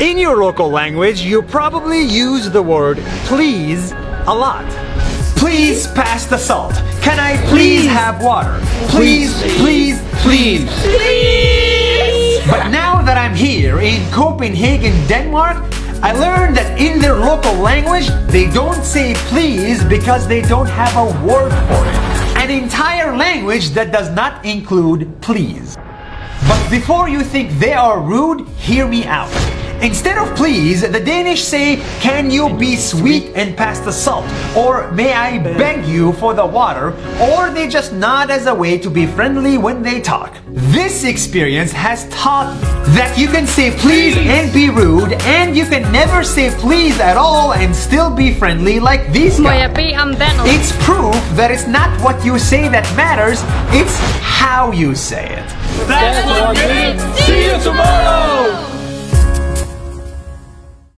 In your local language, you probably use the word please a lot. Please pass the salt. Can I please have water? Please, please, please. Please! But now that I'm here in Copenhagen, Denmark, I learned that in their local language, they don't say please because they don't have a word for it. An entire language that does not include please. But before you think they are rude, hear me out. Instead of please, the Danish say, can you be sweet and pass the salt? Or may I beg you for the water? Or they just nod as a way to be friendly when they talk. This experience has taught me that you can say please and be rude, and you can never say please at all and still be friendly like these guys. bede om vand? It's proof that it's not what you say that matters, it's how you say it. That's what we See you tomorrow.